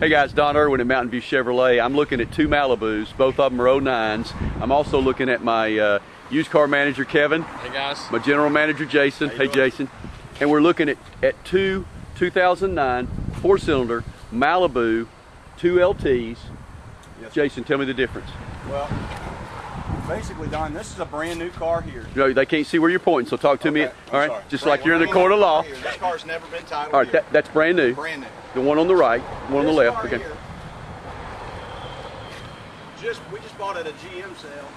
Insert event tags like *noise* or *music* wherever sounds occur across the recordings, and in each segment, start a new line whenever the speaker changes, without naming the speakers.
Hey guys, Don Irwin at Mountain View Chevrolet. I'm looking at two Malibus, both of them are 09s. I'm also looking at my uh, used car manager Kevin,
Hey guys.
my general manager Jason. Hey
doing?
Jason. And we're looking at, at two 2009 four cylinder Malibu 2 LTs.
Yes.
Jason, tell me the difference.
Well, basically, Don, this is a brand new car here.
No, they can't see where you're pointing, so talk to me.
Okay, I'm
All right,
sorry.
just
Brand-
like you're in the court of law.
here. This car's never been titled
All right, that, that's brand new.
brand new.
The one on the right, one on the left. Okay.
here, just we just bought at a GM sale.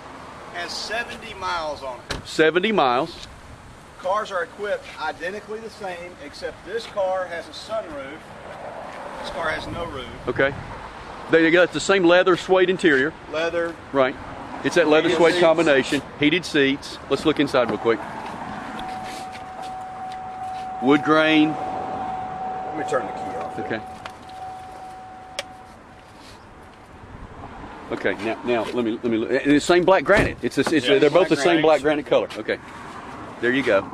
Has 70 miles on it.
70 miles.
Cars are equipped identically the same, except this car has a sunroof. This car has no roof.
Okay. They got the same leather suede interior.
Leather.
Right. It's that leather
Heated
suede
seats.
combination. Heated seats. Let's look inside real quick. Wood grain.
Let me turn the key off.
Okay. Okay. Now, now let me let me. look. And it's same black granite. It's, a, it's
Yeah,
they're both the same
granite.
black granite color. Okay. There you go.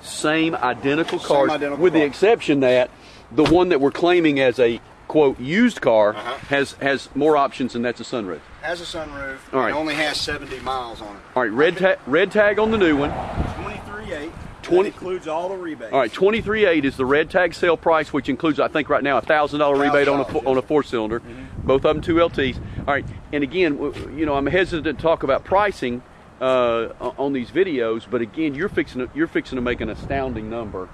Same identical
Same
cars,
identical
with the exception that the one that we're claiming as a quote used car
Uh-huh.
has has more options, and that's a sunroof.
Has a sunroof.
All right.
It only has 70 miles on it.
All right, red tag red tag on the new one.
23.8.
20
That includes all the rebates.
All right, twenty three eight is the red tag sale price, which includes, I think, right now a thousand dollar rebate on a fo-
$1,000,
on a four cylinder. Both of them two LTs. All right, and again, you know, I'm hesitant to talk about pricing uh, on these videos, but again, you're fixing to, you're fixing to make an astounding number.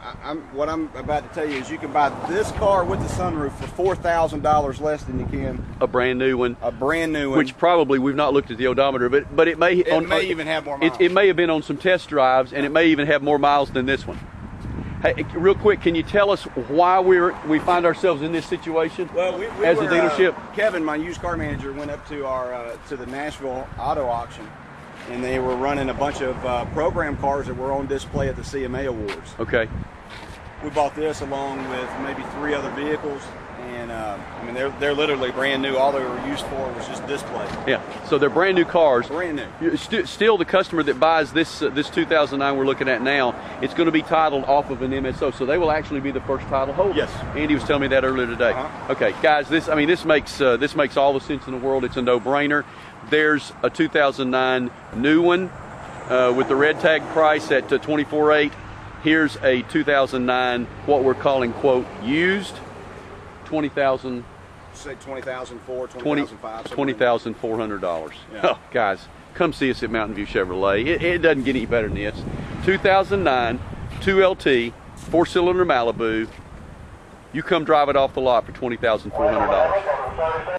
I, I'm, what I'm about to tell you is you can buy this car with the sunroof for four thousand dollars less than you can
A brand new one,
a brand new one.
which probably we've not looked at the odometer, but but it may
it may even have more miles.
It, it may have been on some test drives, and it may even have more miles than this one. Hey, real quick, can you tell us why we're we find ourselves in this situation?
well, we, we
as a dealership?
uh, Kevin, my used car manager, went up to our uh, to the Nashville auto auction, and they were running a bunch of uh, program cars that were on display at the CMA Awards.
Okay.
We bought this along with maybe three other vehicles, and uh, I mean they're they're literally brand new. All they were used for was just display.
Yeah, so they're brand new cars.
Brand new.
St- still, the customer that buys this uh, this 2009 we're looking at now, it's going to be titled off of an MSO, so they will actually be the first title holder.
Yes.
Andy was telling me that earlier today.
Uh-huh.
Okay, guys, this I mean this makes uh, this makes all the sense in the world. It's a no-brainer. There's a 2009 new one uh, with the red tag price at uh, 24.8. Here's a 2009, what we're calling, quote, used, 20,000.
Say
20,004, 20,005. $20,400.
Yeah.
Oh, *laughs* guys, come see us at Mountain View Chevrolet. It, it doesn't get any better than this. 2009, 2LT, four cylinder Malibu. You come drive it off the lot for $20,400.